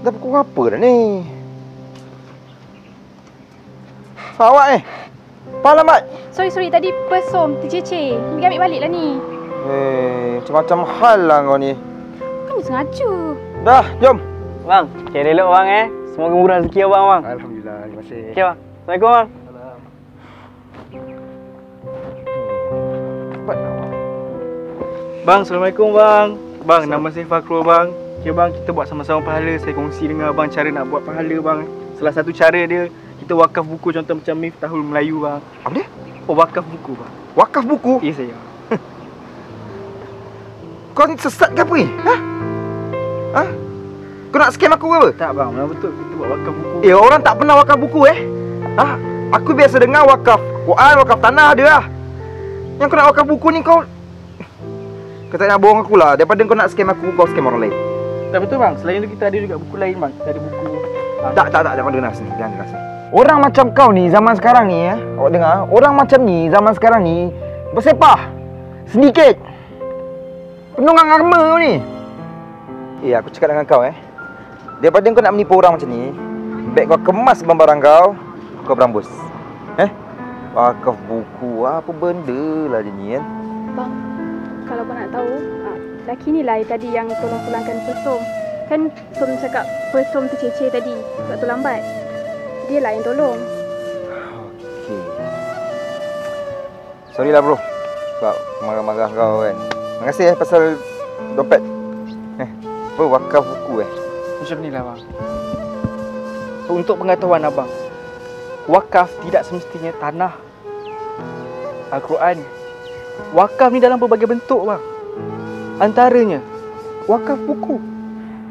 Dah pukul apa dah ni? Awak eh? Apa lambat? Sorry, sorry. Tadi pesom tercecer. Pergi ambil balik lah ni. Eh, macam-macam hal lah kau ni. Bukannya sengaja. Dah, jom. Bang, cari elok bang eh. Semoga murah rezeki abang bang. Alhamdulillah, terima kasih. Okey bang. Assalamualaikum bang. Bang, Assalamualaikum bang. Bang, nama saya Fakrul bang. Okey bang, kita buat sama-sama pahala. Saya kongsi dengan abang cara nak buat pahala bang. Salah satu cara dia, kita wakaf buku contoh macam Miftahul Melayu bang. Apa dia? Oh, wakaf buku bang. Wakaf buku? Ya saya. Kau ni sesat ke apa ni? Ha? Ha? Kau nak scam aku ke apa? Tak bang, memang betul kita buat wakaf buku. Eh, orang tak pernah wakaf buku eh? Ha? Aku biasa dengar wakaf Quran, wakaf tanah dia lah. Yang kau nak wakaf buku ni kau... Kau tak nak bohong aku lah. Daripada kau nak scam aku, kau scam orang lain. Tak betul bang. Selain itu kita ada juga buku lain bang. Kita ada buku ah, Tak, tak, tak. Jangan dengar sini. Jangan dengar sini. Orang macam kau ni, zaman sekarang ni ya. Awak dengar? Orang macam ni, zaman sekarang ni, bersepah. Sedikit. Penuh dengan agama kau ni. Eh, aku cakap dengan kau eh. Daripada kau nak menipu orang macam ni, baik kau kemas barang-barang kau, kau berambus. Eh? Wakaf buku, apa benda lah dia ni kan? Bang, kalau abang nak tahu, ah, lelaki ni lah tadi yang tolong pulangkan pesom. Kan Som cakap pesom tercecer tadi. Sebab tu lambat. Dia lah yang tolong. Okey. Sorry lah bro. Sebab marah-marah kau kan. Terima kasih eh pasal dompet. Eh, apa wakaf buku eh? Macam ni lah bang. Untuk pengetahuan abang, wakaf tidak semestinya tanah. Al-Quran. Wakaf ni dalam berbagai bentuk bang. Antaranya, wakaf buku.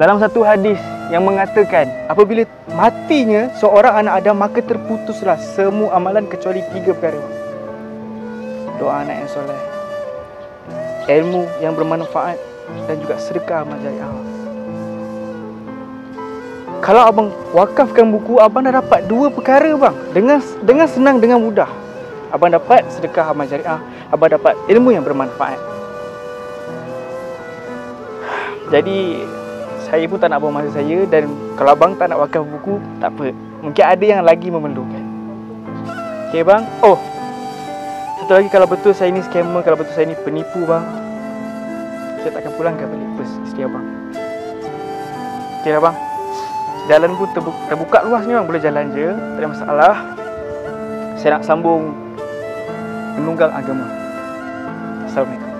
Dalam satu hadis yang mengatakan, apabila matinya seorang anak Adam, maka terputuslah semua amalan kecuali tiga perkara. Doa anak yang soleh, ilmu yang bermanfaat dan juga sedekah amal jariah. Kalau abang wakafkan buku, abang dah dapat dua perkara bang. Dengan dengan senang dengan mudah. Abang dapat sedekah amal jariah, abang dapat ilmu yang bermanfaat. Jadi saya pun tak nak buang masa saya dan kalau abang tak nak wakaf buku, tak apa. Mungkin ada yang lagi memerlukan. Okey bang. Oh. Satu lagi kalau betul saya ni scammer, kalau betul saya ni penipu bang. Saya takkan pulangkan balik pers isteri abang. Okey lah bang. Jalan pun terbuka, terbuka luas ni bang, boleh jalan je, tak ada masalah. Saya nak sambung menunggang agama. Assalamualaikum.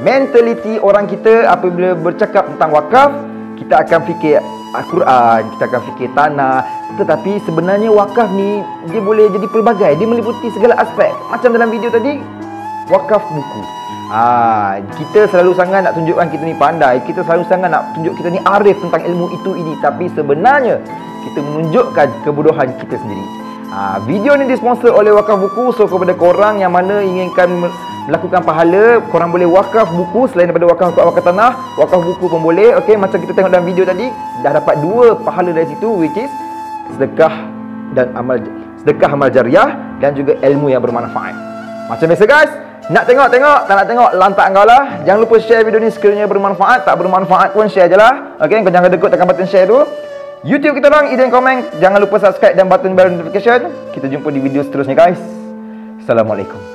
Mentaliti orang kita apabila bercakap tentang wakaf, kita akan fikir Al-Quran, kita akan fikir tanah. Tetapi sebenarnya wakaf ni dia boleh jadi pelbagai, dia meliputi segala aspek. Macam dalam video tadi, wakaf buku. Ha, kita selalu sangat nak tunjukkan kita ni pandai, kita selalu sangat nak tunjuk kita ni arif tentang ilmu itu ini, tapi sebenarnya kita menunjukkan kebodohan kita sendiri. Ha, video ni disponsor oleh Wakaf Buku So kepada korang yang mana inginkan melakukan pahala Korang boleh wakaf buku selain daripada wakaf wakaf tanah Wakaf buku pun boleh Okay macam kita tengok dalam video tadi Dah dapat dua pahala dari situ Which is sedekah dan amal sedekah amal jariah Dan juga ilmu yang bermanfaat Macam biasa guys nak tengok tengok tak nak tengok lantak kau lah Jangan lupa share video ni sekiranya bermanfaat Tak bermanfaat pun share je lah Okay kau jangan dekut tekan button share tu YouTube kita orang, idea komen. Jangan lupa subscribe dan button bell notification. Kita jumpa di video seterusnya guys. Assalamualaikum.